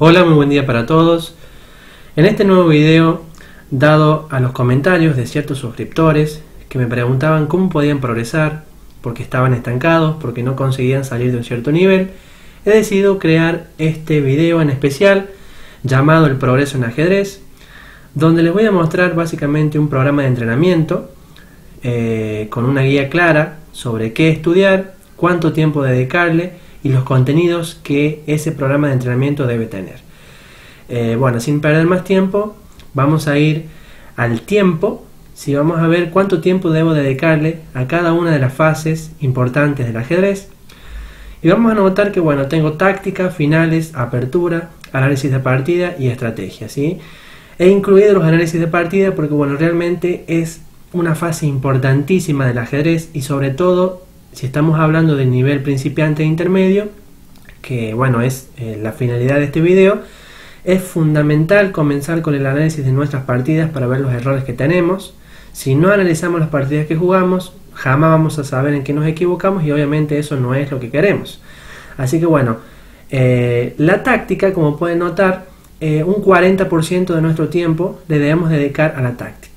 Hola, muy buen día para todos. En este nuevo video, dado a los comentarios de ciertos suscriptores que me preguntaban cómo podían progresar, porque estaban estancados, porque no conseguían salir de un cierto nivel, he decidido crear este video en especial llamado El Progreso en Ajedrez, donde les voy a mostrar básicamente un programa de entrenamiento eh, con una guía clara sobre qué estudiar, cuánto tiempo dedicarle y los contenidos que ese programa de entrenamiento debe tener. Eh, bueno, sin perder más tiempo, vamos a ir al tiempo. Si vamos a ver cuánto tiempo debo dedicarle a cada una de las fases importantes del ajedrez. Y vamos a notar que bueno, tengo táctica, finales, apertura, análisis de partida y estrategia. ¿sí? He incluido los análisis de partida porque bueno, realmente es una fase importantísima del ajedrez y sobre todo si estamos hablando del nivel principiante e intermedio, que bueno, es eh, la finalidad de este video, es fundamental comenzar con el análisis de nuestras partidas para ver los errores que tenemos. Si no analizamos las partidas que jugamos, jamás vamos a saber en qué nos equivocamos y obviamente eso no es lo que queremos. Así que bueno, eh, la táctica, como pueden notar, eh, un 40% de nuestro tiempo le debemos dedicar a la táctica.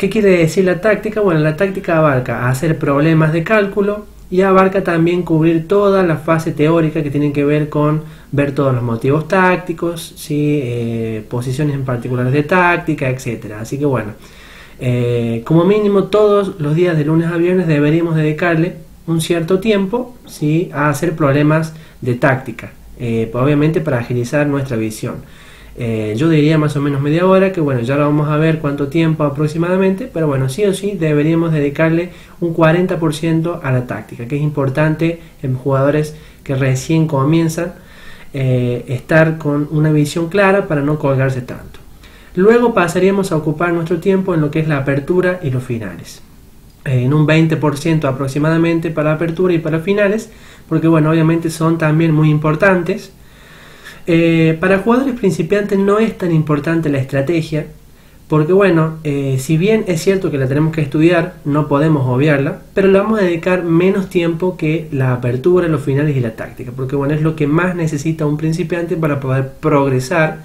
¿Qué quiere decir la táctica? Bueno, la táctica abarca hacer problemas de cálculo y abarca también cubrir toda la fase teórica que tiene que ver con ver todos los motivos tácticos, ¿sí? Eh, posiciones en particulares de táctica, etc. Así que bueno, eh, como mínimo todos los días de lunes a viernes deberíamos dedicarle un cierto tiempo ¿sí? a hacer problemas de táctica, eh, obviamente para agilizar nuestra visión. Eh, yo diría más o menos media hora, que bueno, ya lo vamos a ver cuánto tiempo aproximadamente, pero bueno, sí o sí deberíamos dedicarle un 40% a la táctica, que es importante en jugadores que recién comienzan eh, estar con una visión clara para no colgarse tanto. Luego pasaríamos a ocupar nuestro tiempo en lo que es la apertura y los finales. En un 20% aproximadamente para apertura y para finales, porque bueno, obviamente son también muy importantes eh, para jugadores principiantes no es tan importante la estrategia, porque bueno, eh, si bien es cierto que la tenemos que estudiar, no podemos obviarla, pero le vamos a dedicar menos tiempo que la apertura, los finales y la táctica, porque bueno, es lo que más necesita un principiante para poder progresar.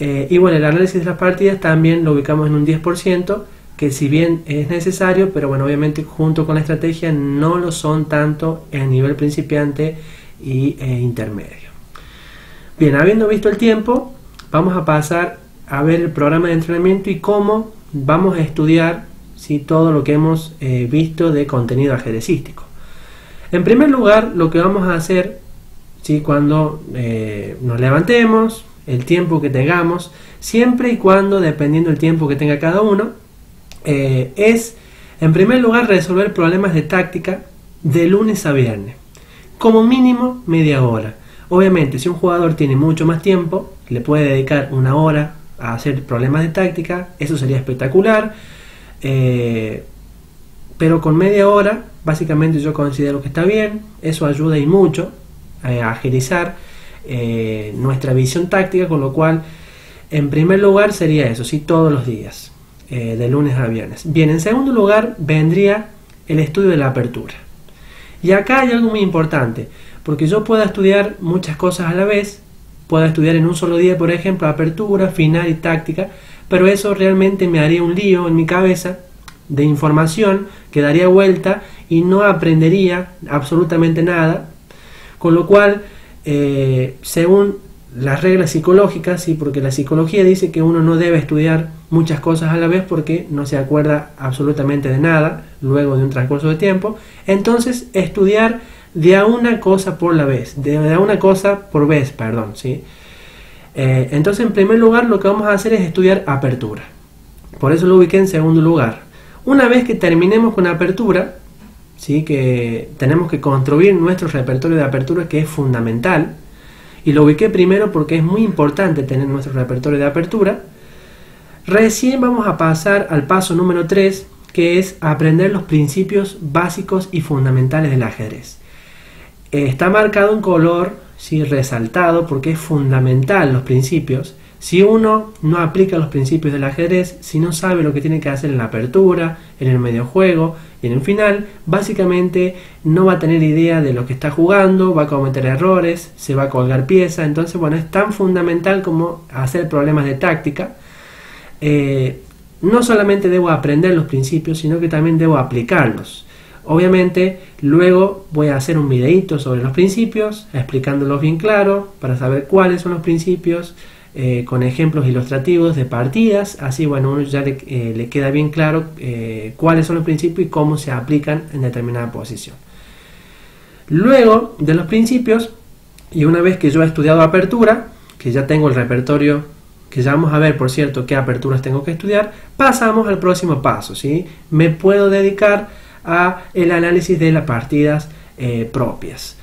Eh, y bueno, el análisis de las partidas también lo ubicamos en un 10%, que si bien es necesario, pero bueno, obviamente junto con la estrategia no lo son tanto en nivel principiante y intermedio. Bien, habiendo visto el tiempo, vamos a pasar a ver el programa de entrenamiento y cómo vamos a estudiar si todo lo que hemos eh, visto de contenido ajedrecístico. En primer lugar, lo que vamos a hacer si cuando eh, nos levantemos, el tiempo que tengamos, siempre y cuando, dependiendo del tiempo que tenga cada uno, eh, es, en primer lugar, resolver problemas de táctica de lunes a viernes. Como mínimo media hora. Obviamente, si un jugador tiene mucho más tiempo, le puede dedicar una hora a hacer problemas de táctica, eso sería espectacular. Eh, pero con media hora, básicamente yo considero que está bien, eso ayuda y mucho a agilizar eh, nuestra visión táctica, con lo cual, en primer lugar sería eso, sí, todos los días, eh, de lunes a viernes. Bien, en segundo lugar vendría el estudio de la apertura. Y acá hay algo muy importante porque yo puedo estudiar muchas cosas a la vez, puedo estudiar en un solo día, por ejemplo, apertura, final y táctica, pero eso realmente me haría un lío en mi cabeza de información que daría vuelta y no aprendería absolutamente nada, con lo cual, eh, según las reglas psicológicas, ¿sí? porque la psicología dice que uno no debe estudiar muchas cosas a la vez porque no se acuerda absolutamente de nada luego de un transcurso de tiempo, entonces estudiar de a una cosa por la vez, de a una cosa por vez, perdón, ¿sí? Eh, entonces, en primer lugar, lo que vamos a hacer es estudiar apertura. Por eso lo ubiqué en segundo lugar. Una vez que terminemos con apertura, ¿sí? que tenemos que construir nuestro repertorio de apertura, que es fundamental, y lo ubiqué primero porque es muy importante tener nuestro repertorio de apertura, recién vamos a pasar al paso número 3, que es aprender los principios básicos y fundamentales del ajedrez. Eh, está marcado en color, ¿sí? resaltado, porque es fundamental los principios. Si uno no aplica los principios del ajedrez, si no sabe lo que tiene que hacer en la apertura, en el medio juego y en el final, básicamente no va a tener idea de lo que está jugando, va a cometer errores, se va a colgar pieza. Entonces, bueno, es tan fundamental como hacer problemas de táctica. Eh, no solamente debo aprender los principios, sino que también debo aplicarlos. Obviamente, luego voy a hacer un videito sobre los principios, explicándolos bien claro, para saber cuáles son los principios, eh, con ejemplos ilustrativos de partidas, así bueno, uno ya le, eh, queda bien claro eh, cuáles son los principios y cómo se aplican en determinada posición. Luego de los principios, y una vez que yo he estudiado apertura, que ya tengo el repertorio, que ya vamos a ver, por cierto, qué aperturas tengo que estudiar, pasamos al próximo paso, ¿sí? Me puedo dedicar a el análisis de las partidas propias.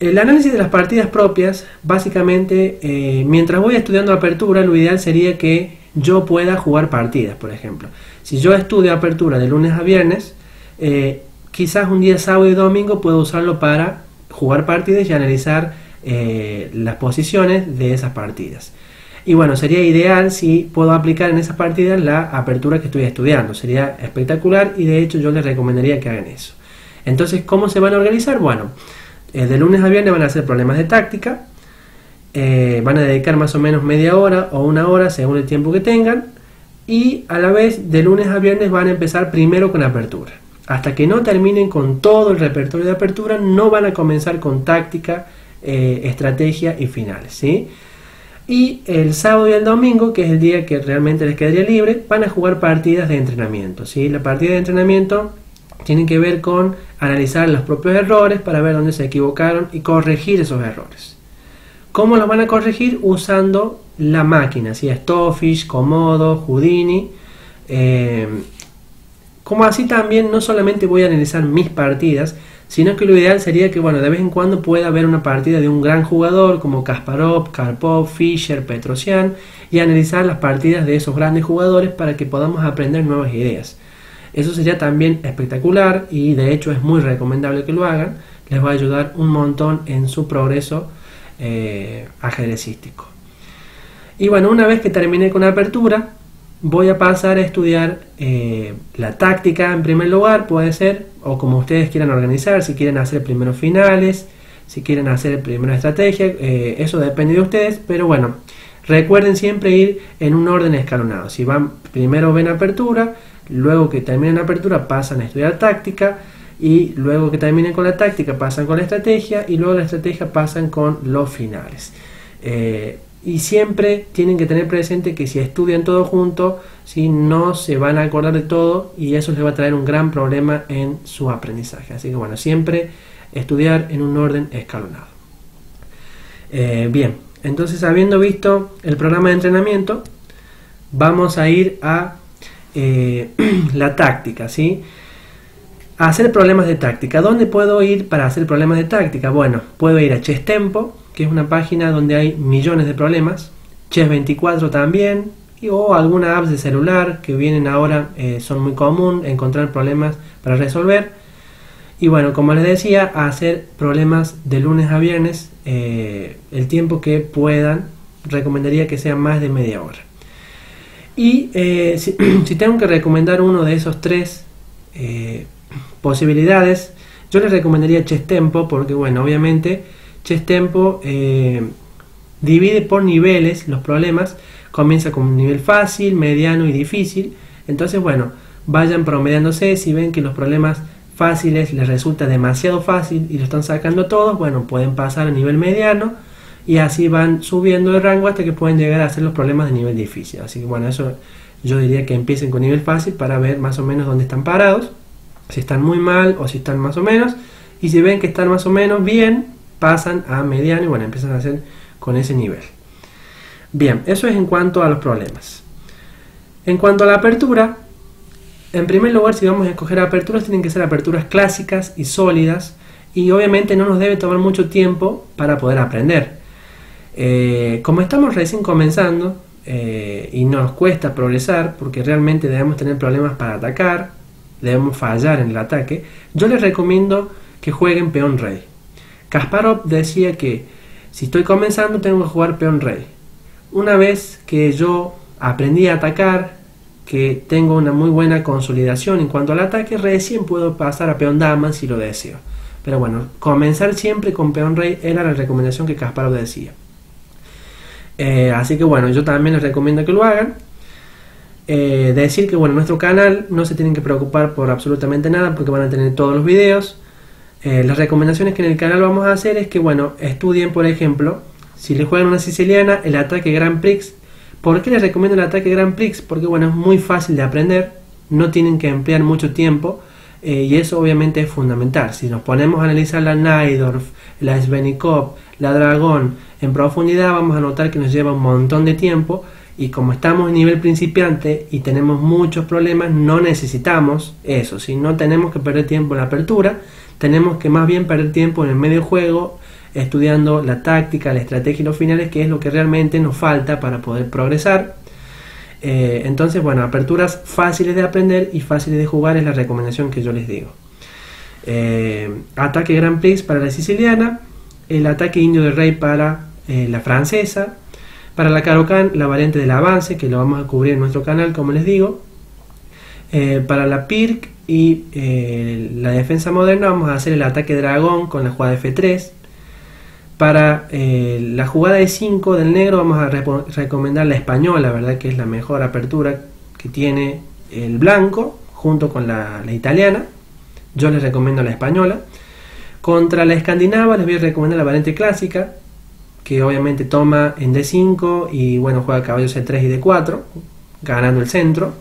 El análisis de las partidas propias, básicamente, eh, mientras voy estudiando apertura, lo ideal sería que yo pueda jugar partidas, por ejemplo. Si yo estudio apertura de lunes a viernes, eh, quizás un día sábado y domingo puedo usarlo para jugar partidas y analizar eh, las posiciones de esas partidas. Y bueno, sería ideal si puedo aplicar en esas partidas la apertura que estoy estudiando. Sería espectacular y de hecho yo les recomendaría que hagan eso. Entonces, ¿cómo se van a organizar? Bueno, eh, de lunes a viernes van a hacer problemas de táctica, eh, van a dedicar más o menos media hora o una hora según el tiempo que tengan y a la vez de lunes a viernes van a empezar primero con apertura. Hasta que no terminen con todo el repertorio de apertura no van a comenzar con táctica, eh, estrategia y finales. ¿sí? Y el sábado y el domingo, que es el día que realmente les quedaría libre, van a jugar partidas de entrenamiento. ¿sí? La partida de entrenamiento tienen que ver con analizar los propios errores para ver dónde se equivocaron y corregir esos errores. ¿Cómo los van a corregir? Usando la máquina, ¿sí? Stofish, Komodo, Houdini. Eh, como así también no solamente voy a analizar mis partidas, sino que lo ideal sería que bueno, de vez en cuando pueda haber una partida de un gran jugador como Kasparov, Karpov, Fischer, Petrosian y analizar las partidas de esos grandes jugadores para que podamos aprender nuevas ideas. Eso sería también espectacular y de hecho es muy recomendable que lo hagan. Les va a ayudar un montón en su progreso eh, ajedrecístico. Y bueno, una vez que termine con la apertura, voy a pasar a estudiar eh, la táctica en primer lugar, puede ser, o como ustedes quieran organizar, si quieren hacer primeros finales, si quieren hacer primera estrategia, eh, eso depende de ustedes, pero bueno, recuerden siempre ir en un orden escalonado. Si van primero ven apertura, luego que terminen apertura pasan a estudiar táctica y luego que terminen con la táctica pasan con la estrategia y luego la estrategia pasan con los finales. Eh, y siempre tienen que tener presente que si estudian todo junto, si no se van a acordar de todo y eso les va a traer un gran problema en su aprendizaje. Así que bueno, siempre estudiar en un orden escalonado. Eh, bien, entonces habiendo visto el programa de entrenamiento, vamos a ir a eh, la táctica, ¿sí? hacer problemas de táctica. ¿Dónde puedo ir para hacer problemas de táctica? Bueno, puedo ir a Chess Tempo, que es una página donde hay millones de problemas. Chess24 también, o alguna apps de celular que vienen ahora, eh, son muy común encontrar problemas para resolver. Y bueno, como les decía, hacer problemas de lunes a viernes, eh, el tiempo que puedan, recomendaría que sea más de media hora. Y eh, si, tengo que recomendar uno de esos tres posibilidades, yo les recomendaría Chess Tempo, porque bueno, obviamente Chess Tempo eh, divide por niveles los problemas, comienza con un nivel fácil, mediano y difícil, entonces bueno, vayan promediándose, si ven que los problemas fáciles les resulta demasiado fácil y lo están sacando todos, bueno, pueden pasar a nivel mediano, y así van subiendo de rango hasta que pueden llegar a ser los problemas de nivel difícil. Así que bueno, eso yo diría que empiecen con nivel fácil para ver más o menos dónde están parados, si están muy mal o si están más o menos. Y si ven que están más o menos bien, pasan a mediano y bueno, empiezan a hacer con ese nivel. Bien, eso es en cuanto a los problemas. En cuanto a la apertura, en primer lugar, si vamos a escoger aperturas, tienen que ser aperturas clásicas y sólidas. Y obviamente no nos debe tomar mucho tiempo para poder aprender. Eh, como estamos recién comenzando eh, y nos cuesta progresar porque realmente debemos tener problemas para atacar, debemos fallar en el ataque, yo les recomiendo que jueguen peón rey. Kasparov decía que si estoy comenzando tengo que jugar peón rey. una vez que yo aprendí a atacar, que tengo una muy buena consolidación en cuanto al ataque, recién puedo pasar a peón dama si lo deseo. Pero bueno, comenzar siempre con peón rey era la recomendación que Kasparov decía. Eh, así que bueno, yo también les recomiendo que lo hagan. Eh, decir que bueno, nuestro canal no se tienen que preocupar por absolutamente nada porque van a tener todos los videos. Eh, las recomendaciones que en el canal vamos a hacer es que bueno, estudien por ejemplo, si le juegan una siciliana, el ataque Grand Prix ¿Por qué les recomiendo el ataque Grand Prix? Porque bueno, es muy fácil de aprender, no tienen que emplear mucho tiempo eh, y eso obviamente es fundamental. Si nos ponemos a analizar la Naidorf, la Svenikov, la Dragón en profundidad, vamos a notar que nos lleva un montón de tiempo y como estamos en nivel principiante y tenemos muchos problemas, no necesitamos eso. Si no tenemos que perder tiempo en la apertura, tenemos que más bien perder tiempo en el medio juego estudiando la táctica, la estrategia y los finales, que es lo que realmente nos falta para poder progresar. Eh, entonces, bueno, aperturas fáciles de aprender y fáciles de jugar es la recomendación que yo les digo. Eh, ataque Grand Prix para la siciliana, el ataque indio de rey para eh, la francesa, para la Carocan la variante del avance, que lo vamos a cubrir en nuestro canal, como les digo. Para la PIRC y la defensa moderna vamos a hacer el ataque dragón con la jugada F3. Para eh, la jugada de 5 del negro vamos a recomendar la española, la verdad que es la mejor apertura que tiene el blanco junto con la, italiana. Yo les recomiendo la española. Contra la escandinava les voy a recomendar la variante clásica, que obviamente toma en D5 y bueno, juega caballo C3 y D4, ganando el centro.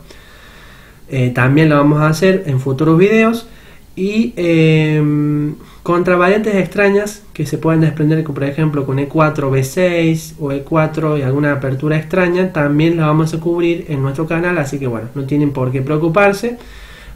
Eh, también la vamos a hacer en futuros videos. Y em, contra variantes extrañas que se pueden desprender, como por ejemplo con E4, B6 o E4 y alguna apertura extraña, también la vamos a cubrir en nuestro canal, así que bueno, no tienen por qué preocuparse,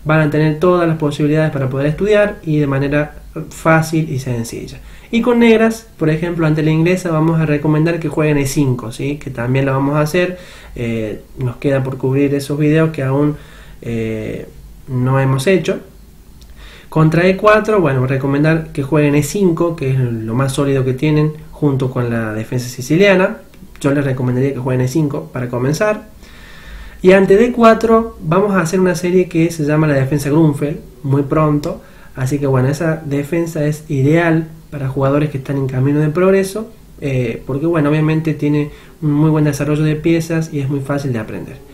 van a tener todas las posibilidades para poder estudiar y de manera fácil y sencilla. Y con negras, por ejemplo, ante la inglesa vamos a recomendar que jueguen E5, ¿sí? que también la vamos a hacer, eh, nos queda por cubrir esos videos que aún eh, no hemos hecho. Contra E4, bueno, recomendar que jueguen E5, que es lo más sólido que tienen, junto con la defensa siciliana. Yo les recomendaría que jueguen E5 para comenzar. Y ante D4 vamos a hacer una serie que se llama la defensa Grunfeld, muy pronto. Así que bueno, esa defensa es ideal para jugadores que están en camino de progreso, eh, porque bueno, obviamente tiene un muy buen desarrollo de piezas y es muy fácil de aprender.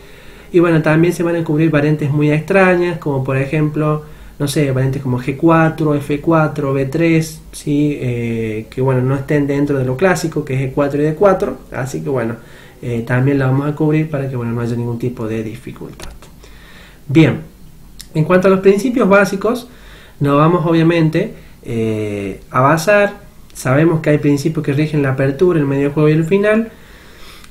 Y bueno, también se van a cubrir variantes muy extrañas, como por ejemplo no sé, variantes como G4, F4, B3, ¿sí? Eh, que bueno, no estén dentro de lo clásico, que es E4 y D4, así que bueno, eh, también la vamos a cubrir para que bueno, no haya ningún tipo de dificultad. Bien, en cuanto a los principios básicos, nos vamos obviamente eh, a basar, sabemos que hay principios que rigen la apertura, el medio juego y el final,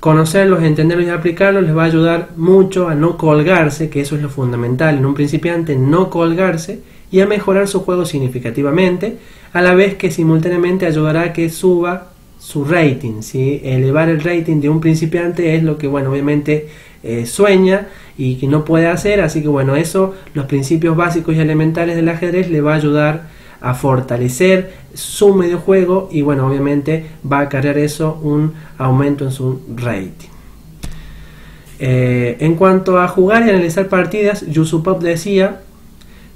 Conocerlos, entenderlos y aplicarlos les va a ayudar mucho a no colgarse, que eso es lo fundamental en un principiante, no colgarse y a mejorar su juego significativamente, a la vez que simultáneamente ayudará a que suba su rating. ¿sí? Elevar el rating de un principiante es lo que, bueno, obviamente eh, sueña y que no puede hacer, así que bueno, eso, los principios básicos y elementales del ajedrez le va a ayudar a fortalecer su medio juego y bueno, obviamente va a cargar eso un aumento en su rating. Eh, en cuanto a jugar y analizar partidas, Yusupov decía,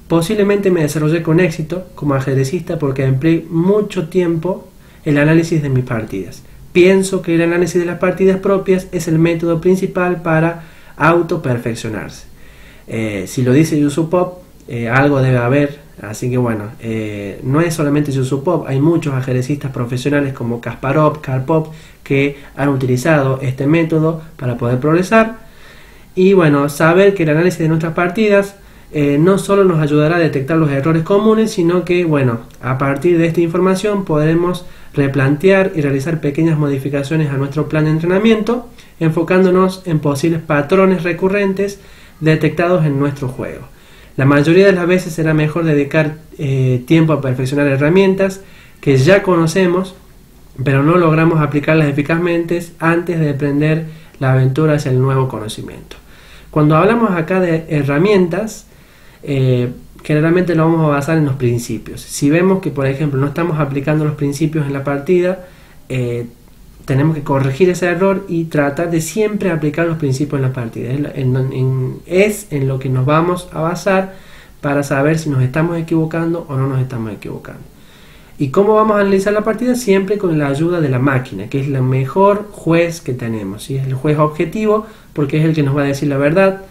posiblemente me desarrollé con éxito como ajedrecista porque empleé mucho tiempo el análisis de mis partidas. Pienso que el análisis de las partidas propias es el método principal para auto perfeccionarse. Eh, si lo dice Yusupov, eh, algo debe haber Así que bueno, eh, no es solamente Yusupov, hay muchos ajedrecistas profesionales como Kasparov, Karpov, que han utilizado este método para poder progresar. Y bueno, saber que el análisis de nuestras partidas eh, no solo nos ayudará a detectar los errores comunes, sino que bueno, a partir de esta información podremos replantear y realizar pequeñas modificaciones a nuestro plan de entrenamiento, enfocándonos en posibles patrones recurrentes detectados en nuestro juego. La mayoría de las veces será mejor dedicar eh, tiempo a perfeccionar herramientas que ya conocemos, pero no logramos aplicarlas eficazmente antes de emprender la aventura hacia el nuevo conocimiento. Cuando hablamos acá de herramientas, eh, generalmente lo vamos a basar en los principios. Si vemos que, por ejemplo, no estamos aplicando los principios en la partida, eh, tenemos que corregir ese error y tratar de siempre aplicar los principios en la partida. Es en, lo que nos vamos a basar para saber si nos estamos equivocando o no nos estamos equivocando. ¿Y cómo vamos a analizar la partida? Siempre con la ayuda de la máquina, que es el mejor juez que tenemos. ¿sí? Es el juez objetivo porque es el que nos va a decir la verdad.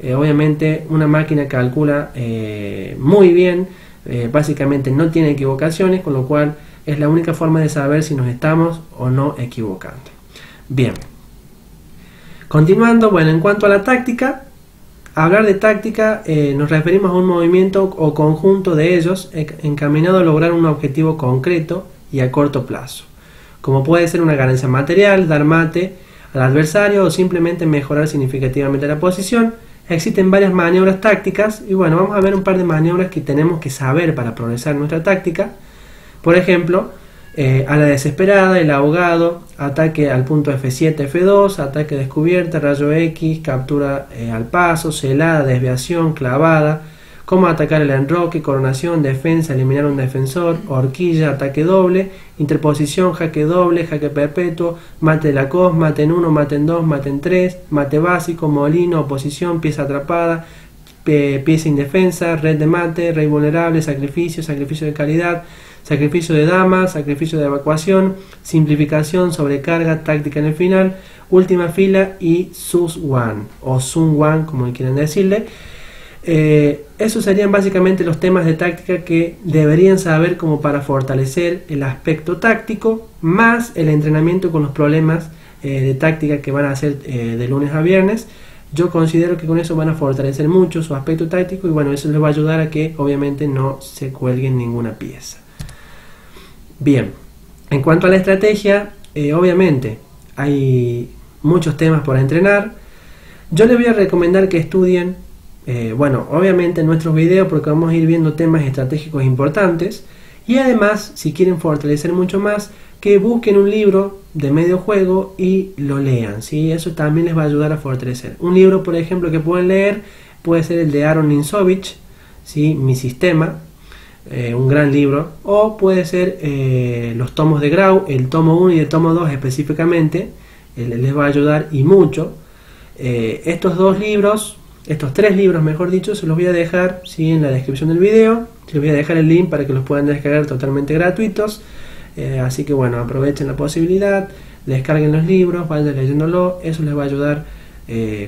Eh, obviamente una máquina calcula eh, muy bien, eh, básicamente no tiene equivocaciones, con lo cual es la única forma de saber si nos estamos o no equivocando. Bien. Continuando, bueno, en cuanto a la táctica, hablar de táctica eh, nos referimos a un movimiento o conjunto de ellos encaminado a lograr un objetivo concreto y a corto plazo, como puede ser una ganancia material, dar mate al adversario o simplemente mejorar significativamente la posición. Existen varias maniobras tácticas y bueno, vamos a ver un par de maniobras que tenemos que saber para progresar nuestra táctica. Por ejemplo, eh, a la desesperada, el ahogado, ataque al punto F7, F2, ataque descubierta, rayo X, captura eh, al paso, celada, desviación, clavada, cómo atacar el enroque, coronación, defensa, eliminar un defensor, horquilla, ataque doble, interposición, jaque doble, jaque perpetuo, mate de la cos, mate en 1, mate en 2, mate en 3, mate básico, molino, oposición, pieza atrapada, pieza indefensa, red de mate, rey vulnerable, sacrificio, sacrificio de calidad, sacrificio de damas, sacrificio de evacuación, simplificación, sobrecarga, táctica en el final, última fila y sus one o sun one como quieran decirle. Eh, esos serían básicamente los temas de táctica que deberían saber como para fortalecer el aspecto táctico más el entrenamiento con los problemas eh, de táctica que van a hacer eh, de lunes a viernes. Yo considero que con eso van a fortalecer mucho su aspecto táctico y bueno, eso les va a ayudar a que obviamente no se cuelguen ninguna pieza. Bien, en cuanto a la estrategia, eh, obviamente hay muchos temas por entrenar. Yo les voy a recomendar que estudien, eh, bueno, obviamente en nuestros videos porque vamos a ir viendo temas estratégicos importantes. Y además, si quieren fortalecer mucho más, que busquen un libro de medio juego y lo lean. ¿sí? Eso también les va a ayudar a fortalecer. Un libro, por ejemplo, que pueden leer puede ser el de Aaron Ninsovich, ¿sí? Mi Sistema, eh, un gran libro, o puede ser eh, los tomos de Grau, el tomo 1 y el tomo 2 específicamente, eh, les va a ayudar y mucho. estos dos libros, estos tres libros mejor dicho, se los voy a dejar ¿sí? en la descripción del video, les voy a dejar el link para que los puedan descargar totalmente gratuitos, así que bueno, aprovechen la posibilidad, descarguen los libros, vayan leyéndolo, eso les va a ayudar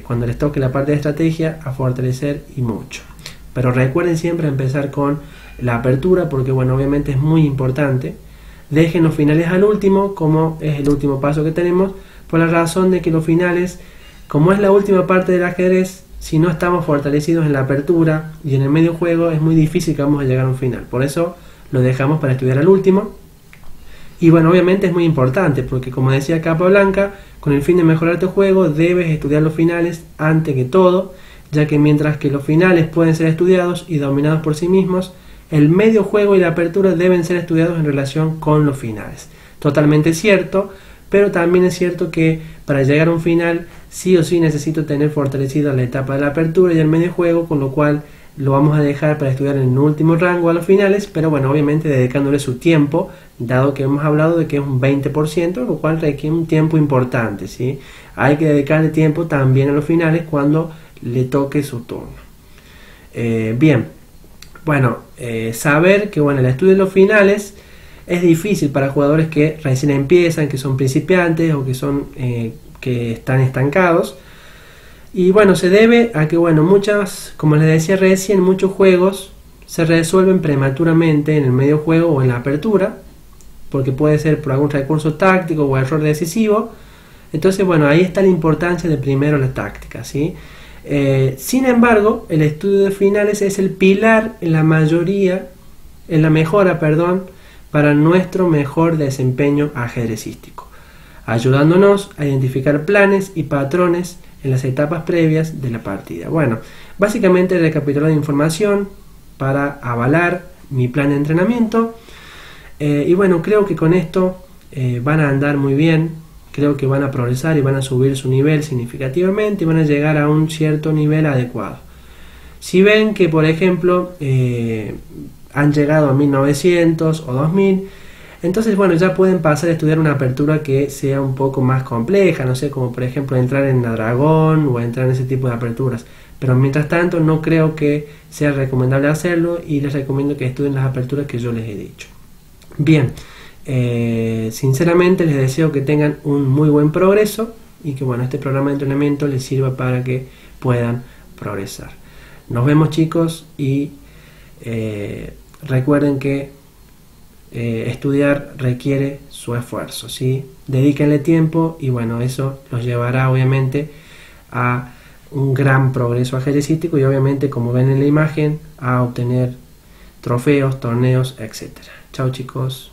cuando les toque la parte de estrategia a fortalecer y mucho. Pero recuerden siempre empezar con la apertura, porque bueno, obviamente es muy importante. Dejen los finales al último, como es el último paso que tenemos, por la razón de que los finales, como es la última parte del ajedrez, si no estamos fortalecidos en la apertura y en el medio juego, es muy difícil que vamos a llegar a un final. Por eso lo dejamos para estudiar al último. Y bueno, obviamente es muy importante, porque como decía Capa Blanca, con el fin de mejorar tu juego, debes estudiar los finales antes que todo, ya que mientras que los finales pueden ser estudiados y dominados por sí mismos, el medio juego y la apertura deben ser estudiados en relación con los finales. Totalmente cierto, pero también es cierto que para llegar a un final sí o sí necesito tener fortalecida la etapa de la apertura y el medio juego, con lo cual lo vamos a dejar para estudiar en un último rango a los finales, pero bueno, obviamente dedicándole su tiempo, dado que hemos hablado de que es un 20%, lo cual requiere un tiempo importante, ¿sí? Hay que dedicarle tiempo también a los finales cuando le toque su turno. Eh, bien, bueno, eh, saber que bueno, el estudio de los finales es difícil para jugadores que recién empiezan, que son principiantes o que son eh, que están estancados. Y bueno, se debe a que bueno, muchas, como les decía recién, muchos juegos se resuelven prematuramente en el medio juego o en la apertura, porque puede ser por algún recurso táctico o error decisivo. Entonces, bueno, ahí está la importancia de primero la táctica, ¿sí? Eh, sin embargo, el estudio de finales es el pilar en la mayoría, en la mejora, perdón, para nuestro mejor desempeño ajedrecístico, ayudándonos a identificar planes y patrones en las etapas previas de la partida. Bueno, básicamente recapitular información para avalar mi plan de entrenamiento. Eh, y bueno, creo que con esto eh, van a andar muy bien creo que van a progresar y van a subir su nivel significativamente y van a llegar a un cierto nivel adecuado. Si ven que, por ejemplo, eh, han llegado a 1900 o 2000, Entonces, bueno, ya pueden pasar a estudiar una apertura que sea un poco más compleja, no sé, como por ejemplo entrar en la dragón o entrar en ese tipo de aperturas. Pero mientras tanto, no creo que sea recomendable hacerlo y les recomiendo que estudien las aperturas que yo les he dicho. Bien, eh, sinceramente les deseo que tengan un muy buen progreso y que bueno, este programa de entrenamiento les sirva para que puedan progresar. Nos vemos chicos y eh, recuerden que eh, estudiar requiere su esfuerzo, ¿sí? Dedíquenle tiempo y bueno, eso los llevará obviamente a un gran progreso ajedrecístico y obviamente como ven en la imagen a obtener trofeos, torneos, etc. Chao chicos.